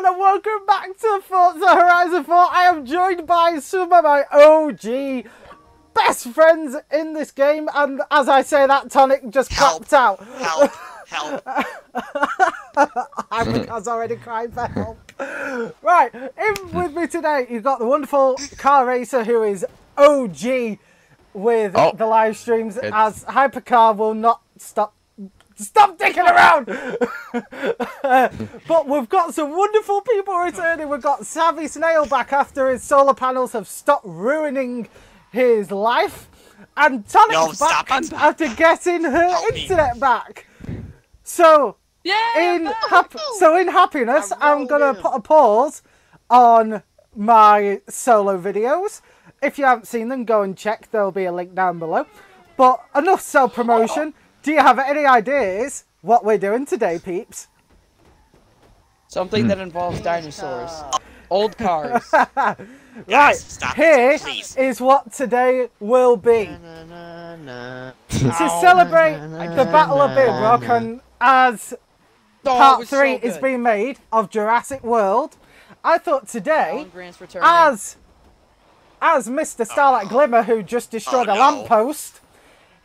everyone, and welcome back to Forza Horizon 4. I am joined by some of my OG best friends in this game, and as I say that, Tonic just Help. clapped out. Help! Help! Hypercar's already crying for help. Right, in with me today, you've got the wonderful Car Racer, who is OG with Oh. the live streams, It's- as Hypercar will not stop. Stop dicking around! but we've got some wonderful people returning. We've got Savvy Snail back after his solar panels have stopped ruining his life. And Tonic's No, back after getting her Help me. internet back. So, Yeah. in hap- so in happiness, I'm gonna put a pause on my solo videos. If you haven't seen them, go and check. There'll be a link down below. But enough self promotion. Do you have any ideas what we're doing today, peeps? Something that hmm. involves dinosaurs. Old cars. Right, Guys, stop here please. is what today will be. To celebrate the Battle of Big Rock, and as Oh, part three so is being made of Jurassic World, I thought today Alan Grant's returning. as as Mr. Starlight Glimmer, who just destroyed Oh, a no. lamppost,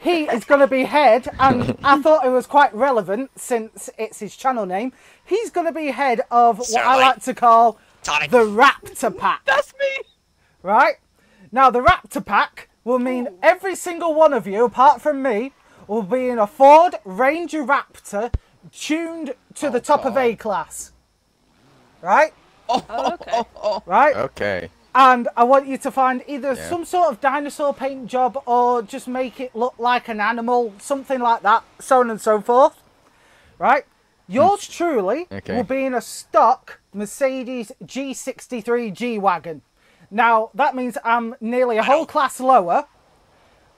he is going to be head, and I thought it was quite relevant since it's his channel name. He's going to be head of what I like to call Tonic. the Raptor Pack. That's me. Right now, the Raptor Pack will mean every single one of you, apart from me, will be in a Ford Ranger Raptor tuned to the oh, top of A class. Right, Oh, okay. right. Okay. And I want you to find either Yeah. some sort of dinosaur paint job or just make it look like an animal, something like that, so on and so forth. Right? Hmm. Yours truly Okay. will be in a stock Mercedes G63 G Wagon. Now, that means I'm nearly a whole class lower,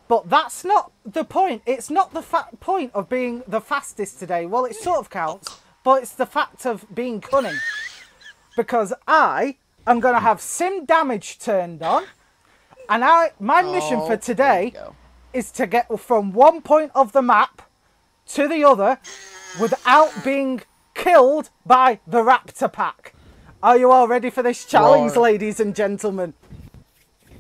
but that's not the point. It's not the fa- point of being the fastest today. Well, it sort of counts, but it's the fact of being cunning because I am going to have sim damage turned on, and I my mission Oh, for today is to get from one point of the map to the other without being killed by the Raptor Pack. Are you all ready for this challenge, Roar. ladies and gentlemen?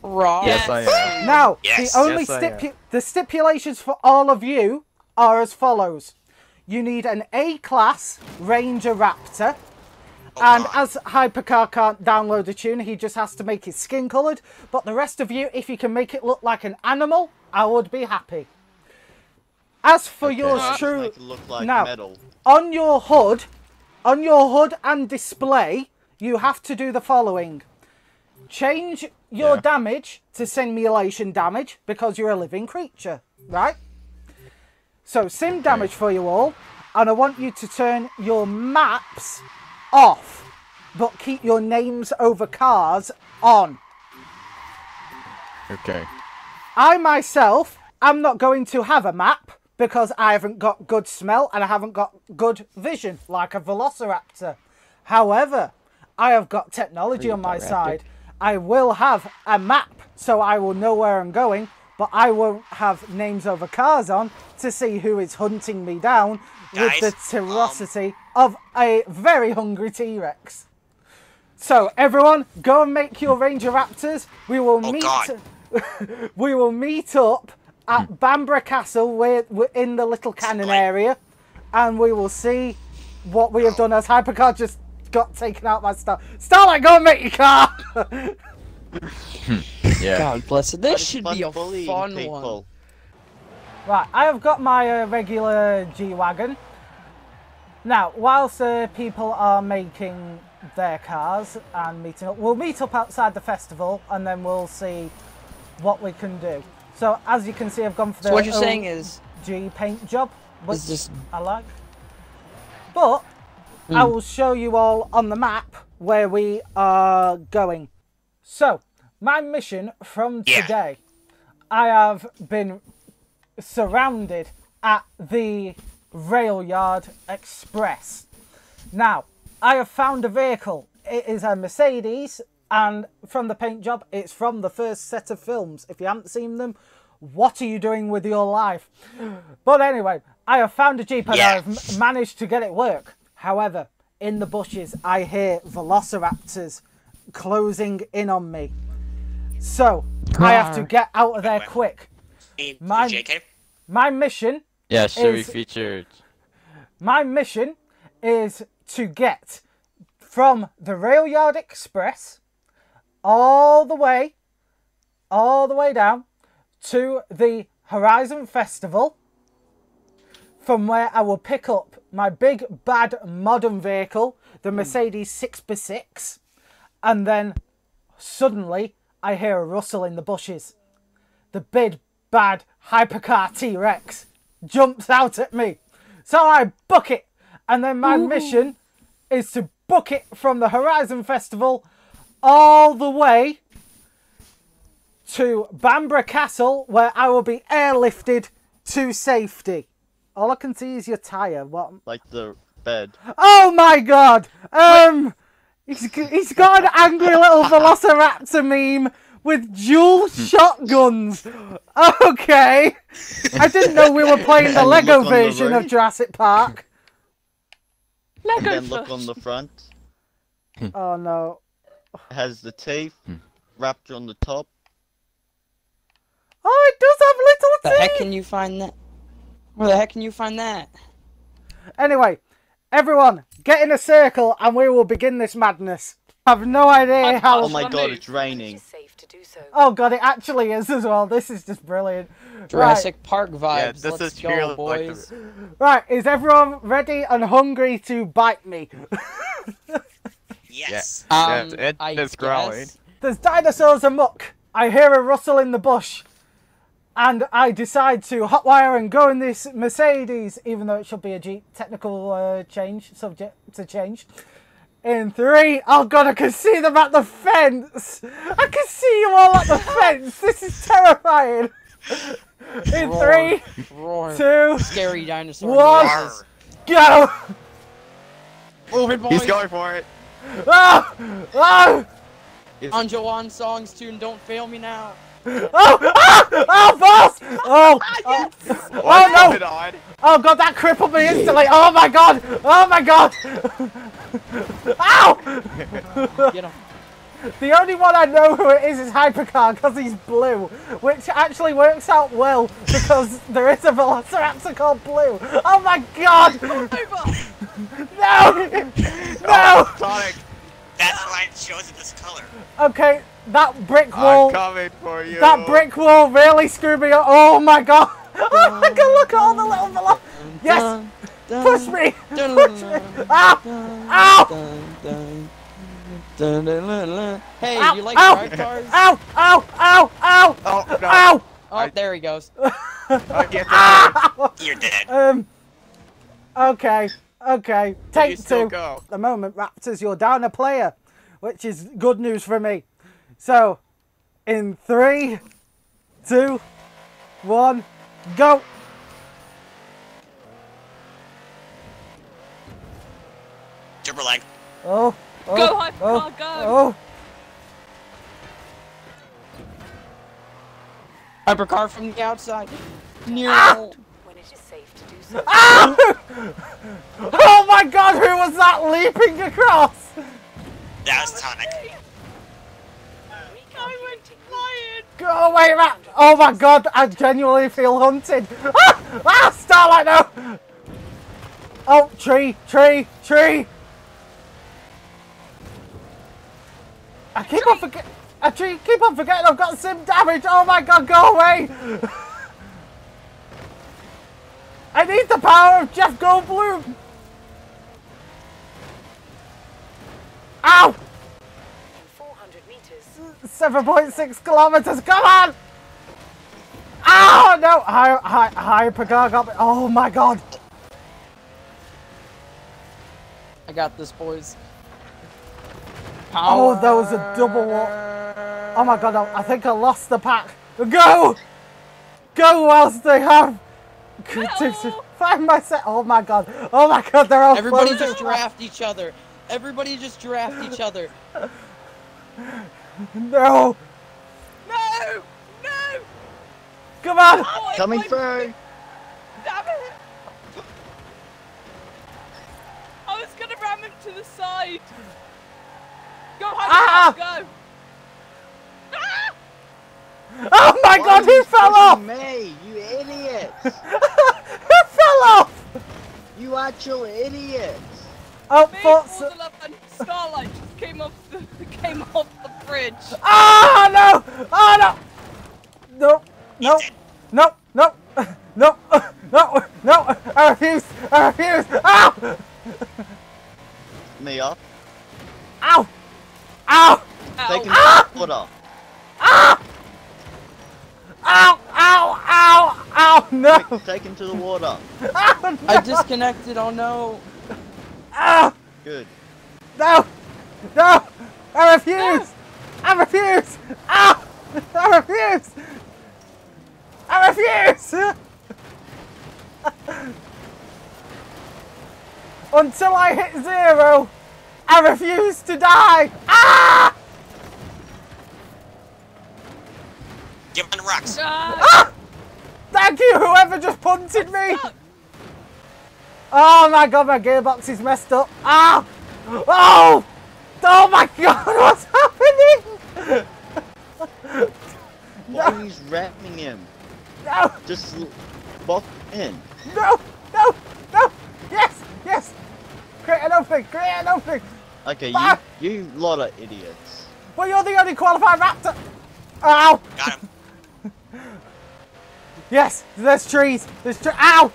Raw. Yes, I am. Now, Yes. the only Yes, stipu- the stipulations for all of you are as follows: you need an A-class Ranger Raptor, and as Hypercar can't download a tune, he just has to make his skin coloured. But the rest of you, if you can make it look like an animal, I would be happy. As for yours, Okay. true, it look like Now- metal. on your hood, on your hood and display, you have to do the following. Change your Yeah. damage to simulation damage because you're a living creature, right? So sim damage for you all, and I want you to turn your maps off, but keep your names over cars on. Okay. I myself am not going to have a map because I haven't got good smell and I haven't got good vision like a velociraptor. However, I have got technology on my side. I will have a map so I will know where I'm going, but I won't have names over cars on to see who is hunting me down with the ferocity of a very hungry T-Rex. So everyone, go and make your Ranger Raptors. We will Oh, meet we will meet up at Bamburgh Castle. We're, we're in the little cannon Like- area, and we will see what we have done as Hypercar just got taken out by Star. Starlight, go and make your car. Yeah. God bless it. This should be a bullying fun one. right, I have got my uh, regular G wagon. Now, whilst uh, people are making their cars and meeting up, we'll meet up outside the festival, and then we'll see what we can do. So, as you can see, I've gone for the So what you're saying is, G paint job, which is this I like. But I will show you all on the map where we are going. So, my mission from Yeah. today, I have been surrounded at the Rail Yard Express. Now, I have found a vehicle. It is a Mercedes, and from the paint job, it's from the first set of films. If you haven't seen them, what are you doing with your life? But anyway, I have found a Jeep and Yeah. I've managed to get it work. However, in the bushes, I hear velociraptors closing in on me. So I have to get out of there Wait, wait. quick. Me, Mine- JK. My mission Yeah, should be Is- featured. My mission is to get from the Rail Yard Express all the way, all the way down to the Horizon Festival, from where I will pick up my big bad modern vehicle, the hmm. Mercedes 6x6, and then suddenly I hear a rustle in the bushes. The big bad hypercar T Rex jumps out at me. So I book it, and then my mission is to book it from the Horizon Festival all the way to Bamburgh Castle, where I will be airlifted to safety. All I can see is your tyre. What? Like the bed. Oh my god! Um, he's he's got an angry little Velociraptor meme with dual hmm. shotguns. Okay, I didn't know we were playing the Lego look on the version of. Jurassic Park. And Lego then look on the front. Hmm. Oh no! It has the teeth. Hmm. Raptor on the top. Oh, it does have little teeth. The little heck teeth. can you find that? Where the heck can you find that? Anyway, everyone, get in a circle and we will begin this madness. I've no idea how. Oh my god, me- it's raining. safe to do so. Oh god, it actually is as well. This is just brilliant. Jurassic Park vibes. Yeah, this Let's is go, purely like the- boys. Right, is everyone ready and hungry to bite me? Yes. Um, Yeah, it- it's growling. There's dinosaurs amok. I hear a rustle in the bush. And I decide to hotwire and go in this Mercedes, even though it should be a Jeep. Technical uh, change, subject to change. In three, oh god, I can see them at the fence. I can see you all at the fence. This is terrifying. In Roar. three, Roar. two, Scary dinosaur. One. noises. go. Move it, boys. He's going for it. Oh, oh, On Joanne's songs tune. Don't fail me now. Oh, oh, oh, boss. Oh, ah, oh, oh no. Oh god, that crippled me instantly. Oh my god. Oh my god. Ow! Get him. The only one I know who it is is Hypercar because he's blue, which actually works out well because there is a Velociraptor called Blue. Oh my god! No! No! Sonic, That's why it shows it this color. Okay, that brick wall. I'm coming for you. That brick wall really screwed me up. Oh my god! Oh my god, look at all the little Velo- Yes! Dun, dun, Push me! Push me! dun, Ow! Hey, Ow! you like Ow! drive cars? Ow! Ow! Ow! Ow! Oh, no. Ow! Oh, there he goes. I get Ow! You're dead. Um. Okay. Okay. Take two. go. At the moment, Raptors, you're down a player, which is good news for me. So, in three, two, one, go. Jumper leg. Oh. oh Go, oh, Hypercar, go! Oh. Hypercar from the outside. Near. Ah! When it is safe to do so. Oh my God! Who was that leaping across? That was tonic. Recalculating. Go away, Rat! Oh my God! I genuinely feel hunted. Ah! Ah! Starlight no! Oh, tree, tree, tree! I keep on forgetting. I keep on forgetting I've got sim damage. Oh my God! Go away! I need the power of Jeff Goldblum. Ow! 400 meters. 7.6 kilometers, come on! Oh no! Hi, hi, Hypercar got me. Oh my god! I got this, boys. Oh, there was a double walk. Oh my god, I, I think I lost the pack. Go! Go whilst they have. To find my set. Oh my god. Oh my god, they're all Everybody closing. just draft each other. Everybody just draft each other. No! No! No! Come on! Oh, it's Coming my- through. Damn it! I was gonna ram him to the side. Go, Ah! Go. Ah! Oh my god, Why who are fell off? Me, you idiots! Who fell off? you actual idiots! Oh, Me, Forza. Formula and Starlight just came off the came off the bridge. Oh no! Oh no! No! No! No! No! No! No! No! I refuse! I refuse! Ow! Me up. Ow! Ow! Take him Ow. to the ah! water. Ow! Ow! Ow! Ow! No! Quick, take him to the water. Ow! Oh, no! I disconnected. Oh no. Ow! Good. No! No! I refuse! I refuse! Ow! I refuse! I refuse! Until I hit zero, I refuse to die! Rocks. Ah, Ah! Thank you, whoever just punted me! Oh my god, my gearbox is messed up. Ah! Oh! Oh my god, what's happening? Why are you ramming him? No! Just l- bop in. No! No! No! Yes! Yes! Create an opening! Create an opening! Okay, you, Ah! you lot of idiots. Well, you're the only qualified raptor! Ow! Got him. Yes! There's trees! There's trees! Ow!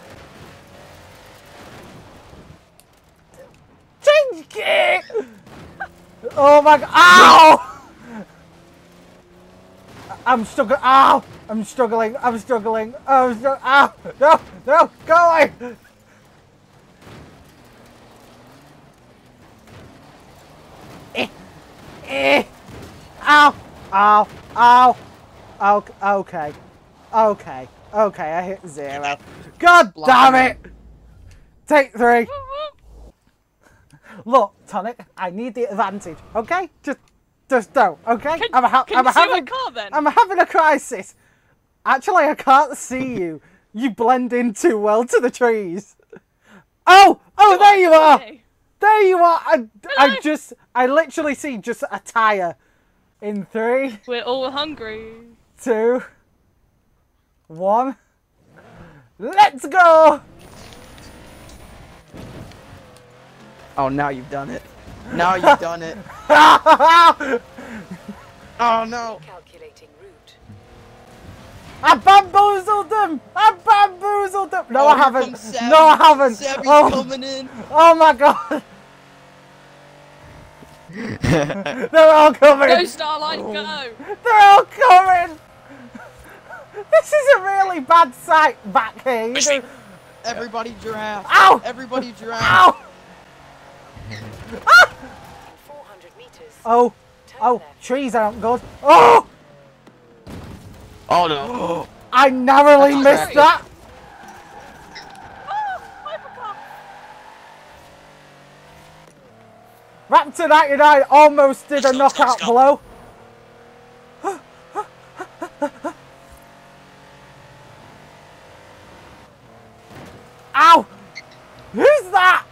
Change! Oh my god! Ow! I'm struggling. Ow! I'm struggling. I'm struggling. I'm struggling. Ow! No! No! Go away! Eh! Eh! Ow! Ow! Ow! Okay. Okay. Okay. Okay. I hit zero. God damn it! Take three. Look, Tonic, I need the advantage, okay? Just, just don't, okay? Can, I'm, ha- can I'm you see my having, car then? I'm having a crisis. Actually, I can't see you. You blend in too well to the trees. Oh, oh, there you are. There you are. I, I just, I literally see just a tire. In three, We're all hungry. two, one. Let's go. Oh, now you've done it. Now you've done it. Oh no. Calculating route. I bamboozled them. I bamboozled them. No, Oh, I haven't. No, I haven't. Savvy's Oh, coming in. oh my god. They're all coming. Go Starlight, go! They're all coming. This is a really bad sight back here. You do- Everybody giraffe. Ow! Everybody giraffe. Ow! In 400 meters. Oh, oh, trees aren't good. Oh, Oh no. I narrowly That's missed great. that. Ah, hypercar. Raptor 99 almost did a Let's go, let's go, knockout blow. Ow! Who's that?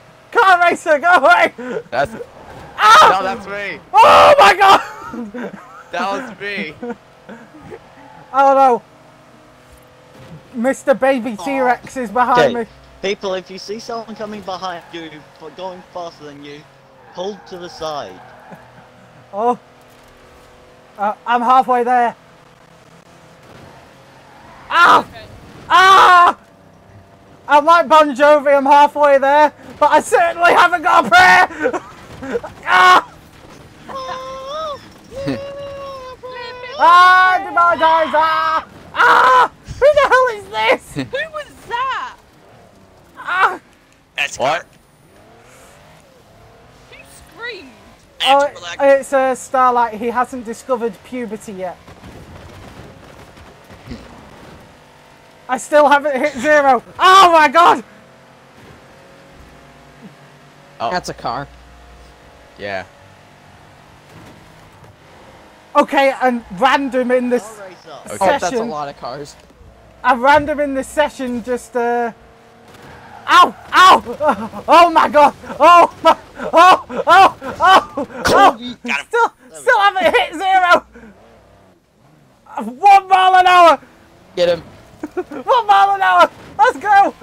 Car go away! That's Ow! no, that's me. Oh my god! That was me. Oh no! Mr. Baby T-Rex is behind Okay, me. people, if you see someone coming behind you, but going faster than you, pull to the side. Oh. Uh, I'm halfway there. Ah! Okay. Ah! I'm like Bon Jovi, I'm halfway there, but I certainly haven't got a prayer! ah! ah! Demonetize! Ah! Ah! Who the hell is this? Who was that? ah! That's What? Who screamed? Oh, And Timberlag. it's uh, Starlight. He hasn't discovered puberty yet. I still haven't hit zero. Oh my god! Oh. That's a car. Yeah. Okay, and random in this Car racer. Oh, that's a session. lot of cars. A random in this session just uh. Ow! Ow! Oh my god! Oh my! Oh! Oh! Oh! oh. Kobe. Got him. Still, still haven't hit zero! One mile an hour! Get him. One mile an hour! Let's go!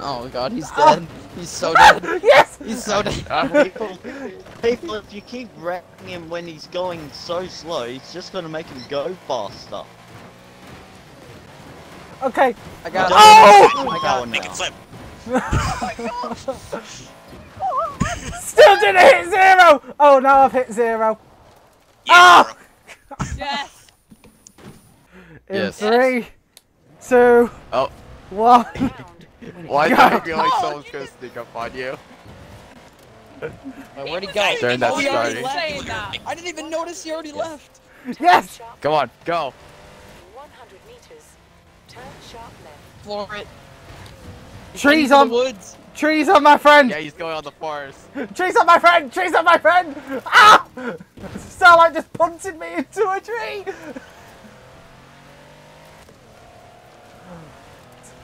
Oh god, he's dead. He's so dead. Yes! He's so dead. People, people, if you keep wrecking him when he's going so slow, it's just gonna make him go faster. Okay. I got Oh! I got Make it flip. Still didn't hit zero! Oh, now I've hit zero. Yeah, Ah! Yes. In Yes. three, two, Oh, one. Why do God. I feel like someone's gonna sneak up on you? Wait, where'd he go? During that Oh, he already starting. left. That. I didn't even notice he already left. Yes! Sharp Come on, go. 100 meters. Turn sharp left. Floor it. Trees on, the woods. trees on my friend. Yeah, he's going on the forest. Trees on my friend. Trees on my friend. Ah! Starlight just punted me into a tree.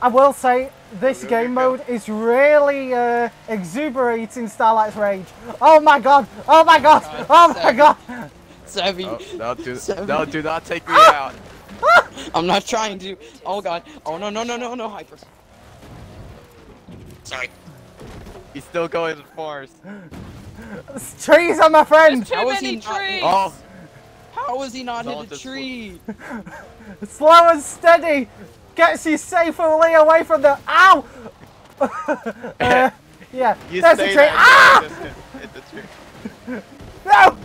I will say this game mode is really uh, exuberating Starlight's rage. Oh my god! Oh my god! Oh my god! Savvy. Oh, no, do, Seven. no, do not take me out. I'm not trying to. Oh god. Oh no no no no no hyper. Sorry. He's still going to the forest. Trees are my friend. Too How is many he not- trees. Oh, How was he not Someone hit a tree? Slow and steady gets you safely away from the. Ow! uh, yeah, you there's a tree. there. Ah! Hit the tree. No!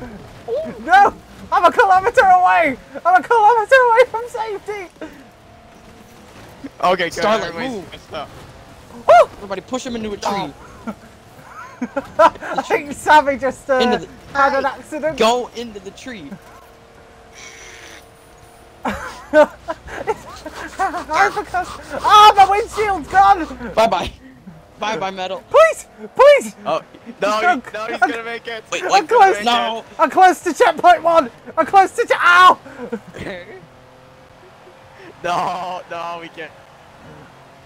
No! I'm a kilometer away! I'm a kilometer away from safety! Okay, good. Starlight, move. messed Everybody push him into a tree. I think Savvy just uh, the- had an accident. Go into the tree. Ah, my windshield's gone! Bye bye. Bye bye metal. Please! Please! Oh, no, No, he, no, he's gonna make it. Wait, I'm close! No. I'm close to checkpoint one! I'm close to che- Ow! No, no, we can't.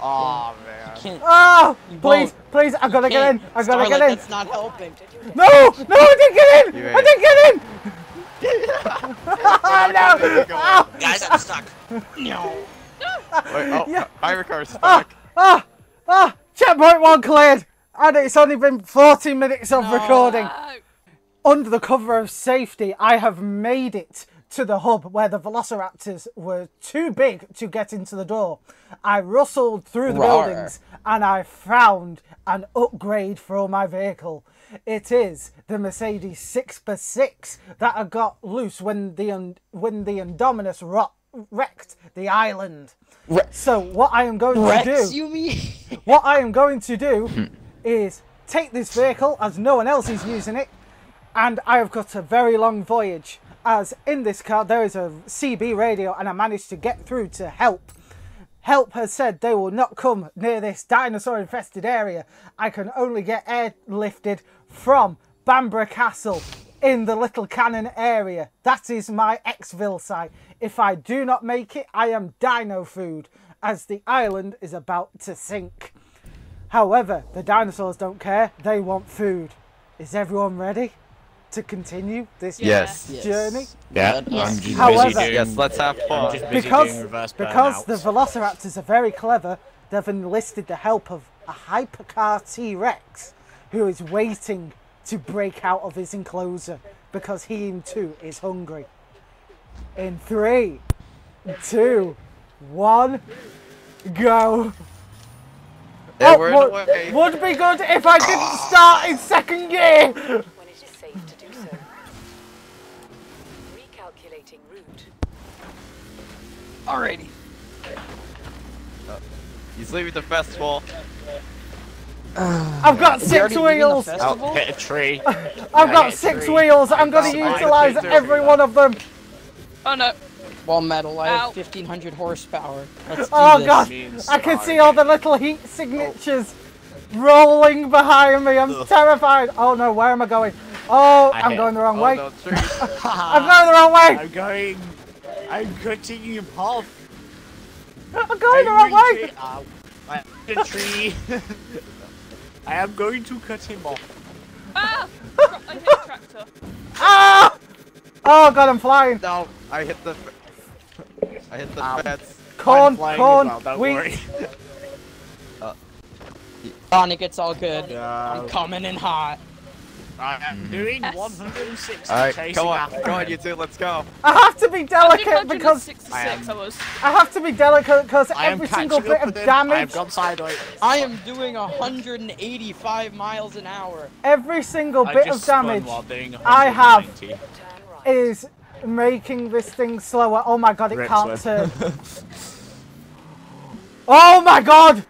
Oh man. Can't. Oh! You Please, won't. please, I gotta get in! can't. I gotta Starlight, get in! That's not helping. No! No, I didn't get in! I made didn't get in! Oh no! Ow! Guys, I'm stuck. No. Wait, oh, Yeah. Iron car's Ah! stuck. Ah! Ah! Checkpoint one cleared! And it's only been 40 minutes of No. recording. Under the cover of safety, I have made it to the hub where the velociraptors were too big to get into the door. I rustled through the Rawr. buildings and I found an upgrade for my vehicle. It is the Mercedes 6x6 that I got loose when the when the Indominus ro- wrecked the island. Re- So what I am going to do you mean? what I am going to do is take this vehicle as no one else is using it, and I have got a very long voyage. As in this car, there is a CB radio, and I managed to get through to help. Help has said they will not come near this dinosaur infested area. I can only get airlifted from Bamburgh Castle in the Little Cannon area. That is my Xville site. If I do not make it, I am dino food, as the island is about to sink. However, the dinosaurs don't care, they want food. Is everyone ready to continue this Yes. Yes. journey? Yeah. Yes. However- doing, Yes, let's have fun. Because, because the velociraptors are very clever, they've enlisted the help of a hypercar T Rex who is waiting to break out of his enclosure because he too is hungry. In three, two, one, go. Yeah, Oh, would, would be good if I didn't start in second gear. Alrighty. Uh, he's leaving the festival. I've got six already leaving the wheels. festival? Oh, hit a tree. I've got hit six three. wheels. I'm going to got utilize every one of them. Oh no. Well, metal, I Ow. have 1500 horsepower. Let's do Oh this. god, I can see all the little heat signatures rolling behind me. I'm terrified. Oh no, where am I going? Oh, I I'm hit- going the wrong Oh, way. no. I'm going the wrong way. I'm going. I'm cutting continuing path. I'm going the wrong way. reaching- I hit a tree. I am going to cut him off. Ah! I hit a tractor. Ah! Oh god, I'm flying. No, I hit the. I hit the Ow. fence. Corn, I'm flying as corn, well, don't wheat. worry. Sonic, it's all good. No. I'm coming in hot. I am doing Yes. 160 Alright, chasing come on, after come on, you two, let's go. I have to be delicate because I am- I have to be delicate because every single bit of with him. I damage, have gone sideways. I am doing 185 miles an hour. every single I bit of damage I have 190. Turn right. is making this thing slower. Oh my god, it Rip can't swim. turn. oh my god!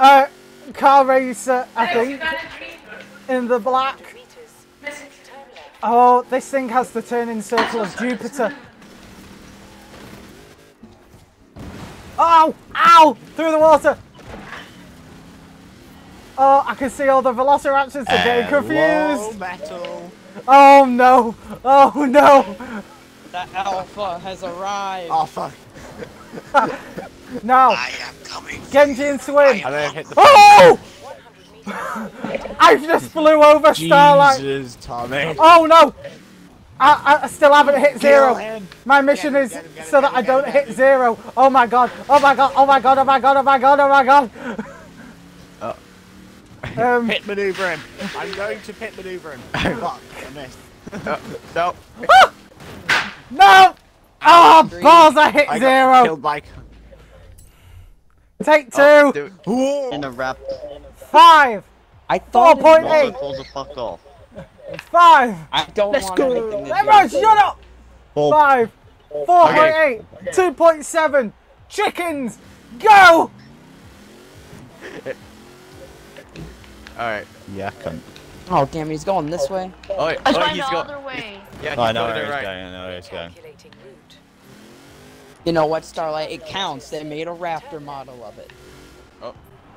Uh, car racer, I think, in the black. meters. Turn left. Oh, this thing has the turning circle of Jupiter. Oh! Ow! Through the water! Oh, I can see all the velociraptors are getting confused. metal. Oh no! Oh no! The Alpha has arrived. Oh fuck. Now, I am coming. Genji and Swim. I then hit the Oh! 100 meters. I just flew over Starlight. Jesus, Tommy. Oh no! I, I still haven't hit zero. My mission him, is him, get him, so that I don't hit zero. Oh my god! Oh my god! Oh my god! Oh my god! Oh my god! Oh my god! Uh. Um, Pit maneuver him. I'm going to pit maneuver him. Fuck, I missed. Uh, no. Ah! no! Oh Three. balls! I hit I got zero. killed by. Take oh, two. Oh. In a rap. Five. I thought Four it point was- eight. Also calls a fuck off. Five. I don't Let's want go. anything to Everyone, do. shut up. Four. Five. Four point eight. Two point seven. Chickens. Go. Alright. Yeah, cunt. Oh damn, he's going this way. Oh, wait. Oh, going he's the go- other way. Yeah, he's Oh, I know where he's right. going. I know where he's going. You know what, Starlight? It counts. They made a Raptor model of it.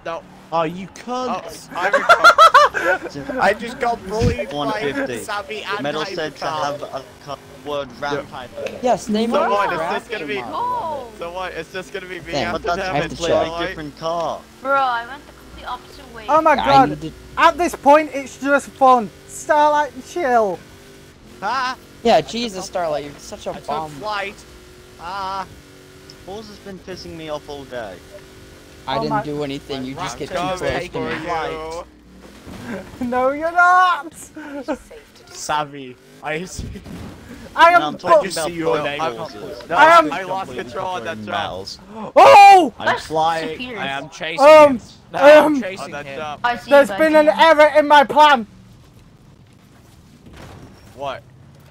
No. Oh, you Oh, cunt! I. I just got bullied by 150. Savvy and Metal said to have a co- word rap type. Yes, they made So a what, is Raptor this gonna be- model. Oh, So what? It's just gonna be me Damn, after them I a have and to completely check. Different car. bro, I went the complete opposite way. Oh my I god. need At this point, it's just fun. Starlight, chill. Ah! Yeah, Jesus, Starlight, you're such a I took bum. flight. Ah! Balls has been pissing me off all day. I Oh didn't do anything. You just get too close to me. flight. No, you're not. It's safe to do so. Savvy. I see. I And am. I'm pu- talking about see your both name. No, I am- I lost control on that jump. oh! I'm flying. superior. I am chasing Um, him. No, um, I'm chasing that him. I see There's you been an error in my plan. What?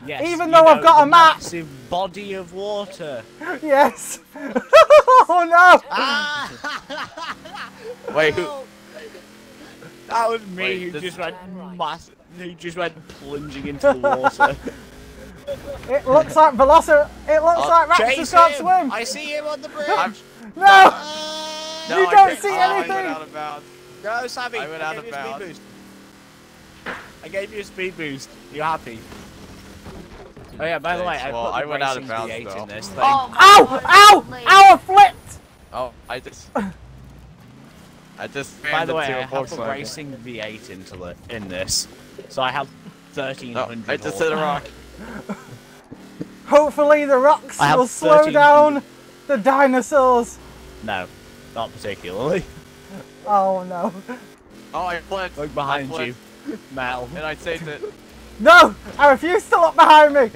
Yes, Even you though I've got a map. Massive body of water. Yes. oh no. Ah! Wait, who? That was me Wait, who this- just went mass. Who just went plunging into the water. It looks like Velocir. It looks Oh, like Raptors Chase can't him! swim. I see him on the bridge. I'm- No. Ah! No, You I don't can't- see oh, I went anything. out of bounds. Go, Savvy. I went out gave of you a speed bounds. boost. I gave you a speed boost. You happy? Oh yeah, by the way, I Well, put the I went out of racing bounds, V8 though. in this thing. Oh, Ow! Ow! Ow! I flipped. Oh, I just. I just. By rammed the way, into I a have put Volkswagen. racing V8 into the in this, so I have No, 1300. I just hit a rock. Hopefully the rocks I will slow down the dinosaurs. No, not particularly. Oh no. Oh, I flipped. Look behind I you, Mal. And I saved it. No! I refuse to look behind me.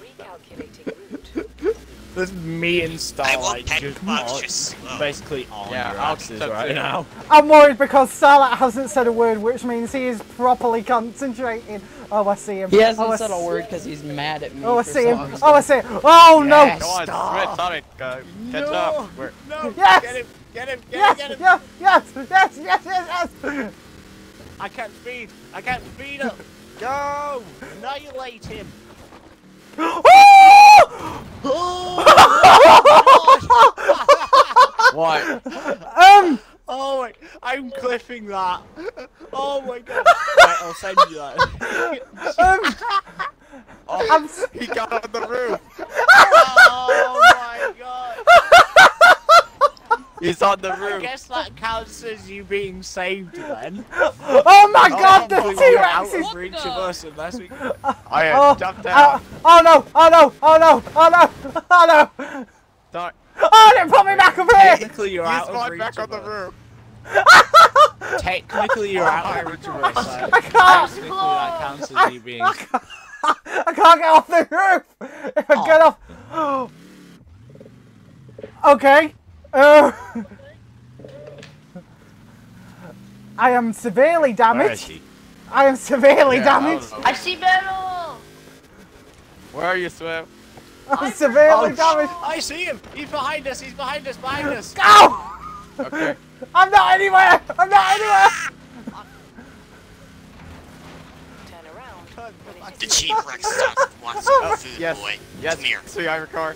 Recalculating route. There's me and Oh, I Starlight will take just much on- to slow. basically on Yeah, your I'll asses step right in. now. I'm worried because Starlight hasn't said a word, which means he is properly concentrating. Oh, I see him. He hasn't oh, said a s- word because he's mad at me. Oh, I see him. reason. Oh, I see him. Oh Yes. Go on, Stop. Smith, Sonic, uh, catch No. up. We're, No! Yes! Get him! Get him! Get Yes, him! Get him! yes, yes, yes, yes, yes, yes. I can't speed! I can't speed up! Go! Annihilate him! what? um, Oh my! I'm clipping that! Oh my god! right, I'll send you that. um, Oh, I'm, he got on the roof. oh my god! He's on the I guess that counts as you being saved then. Oh my oh, god, the Hopefully we're out T-Rex is... of reach of us unless we. I Oh, jumped uh, oh, down. oh no, oh no, oh no, oh no, oh no. Sorry. Oh, they put me back up here. Technically, you're You out of spawned reach back on of the us. roof. Technically, you're out of reach of us. so I can't, Technically, that counts as you being. I can't, I can't get off the roof. If I get oh. off... Okay. I am severely damaged. I am severely Yeah, damaged. I I see metal. Where are you, Swim? I'm severely Oh, damaged. I see him. He's behind us. He's behind us. Behind us. Go! Okay. I'm not anywhere. I'm not anywhere. Turn around. The is Chief safe. Rex stop wants some food, Yes. boy. Yes. Come here. See, I'm car.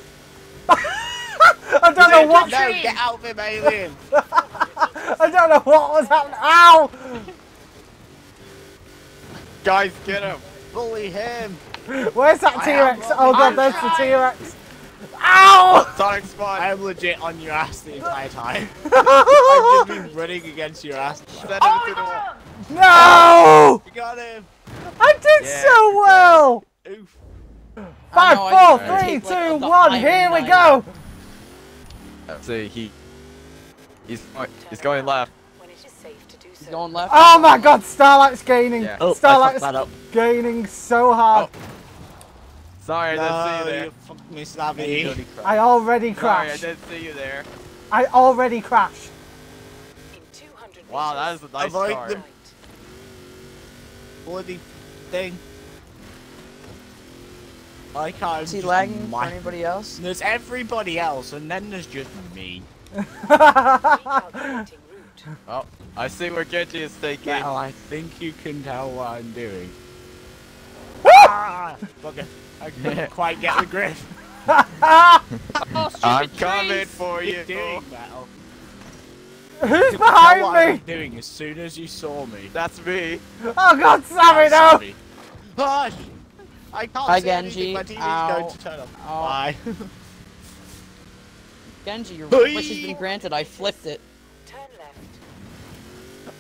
I don't know what. No, get out of him, alien. I don't know what was happening. Ow! Guys, get him. Bully him. Where's that T-Rex? Oh god, I'm there's the. T-Rex. Ow! Oh, Sonic spawn. I am legit on your ass the entire time. I've just been running against your ass. Oh, to the wall. no. No! You got him. I did Yeah, so well. Oof. Five, know, I four, just three, take, like, two, the one. Iron Here we Knight. go. See, he. He's he's going left. When it is safe to do so. He's going left. Oh my god, Starlight's gaining. Yeah. Oh, Starlight's fucked that up. gaining so hard. Oh. Sorry, I didn't see you there. you me, Slavi. I already Sorry, I didn't see you there. I already crashed. Wow, that is meters, a nice Avoid car. the- right. Bloody thing. I can't. Is he just lagging for anybody else? There's everybody else, and then there's just me. Oh, I see where Genji is taking. Now I think you can tell what I'm doing. ah, fuck it. I couldn't quite get the grip. Oh, I'm trees. coming for you. Doing metal. Who's You could what behind I was doing as soon as you saw me. That's me. Oh god, Sammy, no! Sorry. Hush! I can't Hi, see Genji. anything. My TV's Ow. going to turn off. Ow. Bye. Genji, your Hey. wish has been granted. I flipped it. Turn left.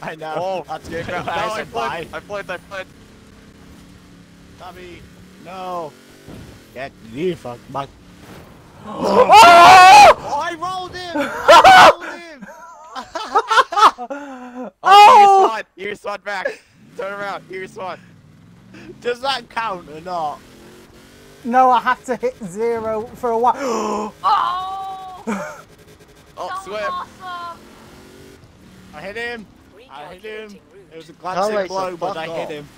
I know. Oh, That's good. no, I I said bye. flipped. I flipped. I flipped. Tommy, no. Get the fuck back. Oh! Oh, I rolled him! I rolled him! Oh, Oh! you spawn. You spawn back. Turn around. You spawn. Does that count or not? No, I have to hit zero for a while. Oh! Oh, swim. awesome. I hit him. I hit him. It was a route. glancing Alright, blow, but fuck I hit him.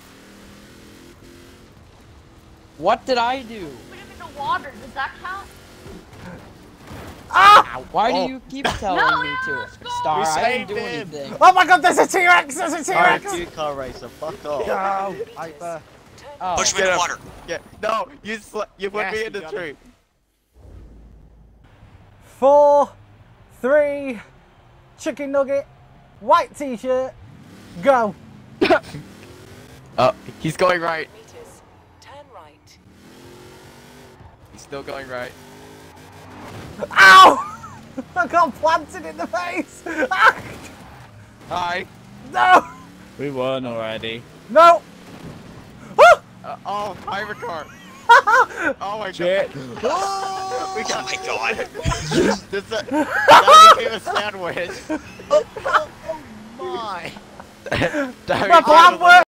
What did I do? Put him in the water. Does that count? Ah! Why Oh. do you keep telling No, me to? let's. Star, We I didn't do him. anything. Oh my god, there's a T-Rex! There's a Alright, T-Rex! you car racer, fuck off. Go! Meters. Hyper. Oh, Push him Get in the water. Yeah. No, you sl- you put Yes, me in the got tree. Four, three, chicken nugget, white T-shirt, go. Oh, he's going right. Turn right. He's still going right. Ow! I got planted in the face! Ah! Hi. No! We won already. No! Ah! Uh, oh, pirate car. oh my Shit. god. Oh we got my god. this, uh, that became a sandwich. My! That My became plan worked!